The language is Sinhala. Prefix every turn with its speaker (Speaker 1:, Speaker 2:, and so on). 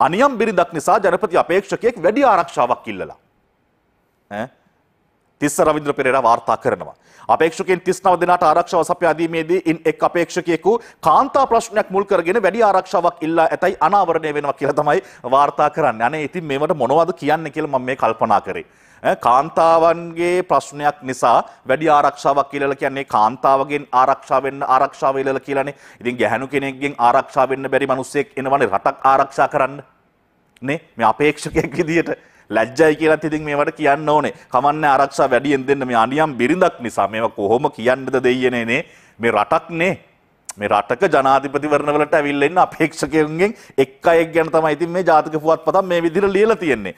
Speaker 1: අනියම් බිරිඳක් නිසා ජනපති අපේක්ෂකයෙක් වැඩි ආරක්ෂාවක් ඉල්ලලා. ඈ තිස්ස රවින්ද්‍ර පෙරේරා වාර්තා කරනවා. අපේක්ෂකයන් 39 දෙනාට ආරක්ෂාව සපයා දීමේදී ඉන් එක් අපේක්ෂකයෙකු කාන්තා ප්‍රශ්නයක් මුල් කරගෙන වැඩි ආරක්ෂාවක් ඉල්ලා ඇතයි අනාවරණය වෙනවා කියලා තමයි වාර්තා කරන්නේ. අනේ ඉතින් මේවට මොනවද කියන්නේ කියලා මම මේ කල්පනා කරේ. කාන්තාවන්ගේ ප්‍රශ්නයක් නිසා වැඩි ආරක්ෂාවක් කියලා කියන්නේ කාන්තාවගෙන් ආරක්ෂා වෙන්න ආරක්ෂාව ඉල්ලලා කියලානේ. ඉතින් ගැහැණු කෙනෙක්ගෙන් ආරක්ෂා වෙන්න බැරි මිනිස්සෙක් එනවනේ රටක් ආරක්ෂා කරන්න. නේ මේ අපේක්ෂකයෙක් විදියට ලැජ්ජයි කියලත් ඉතින් මේවට කියන්න ඕනේ. කමන්නේ ආරක්ෂා වැඩියෙන් දෙන්න මේ අනියම් බිරිඳක් නිසා මේවා කොහොම කියන්නද දෙයියනේ නේ. මේ රටක් නේ. මේ රටක ජනාධිපතිවරණ වලට ඇවිල්ලා ඉන්න අපේක්ෂකයන්ගෙන් එක් අයෙක් ගැන තමයි ඉතින් මේ ජාතක පුවත්පතක් මේ විදිහට ලියලා තියෙන්නේ.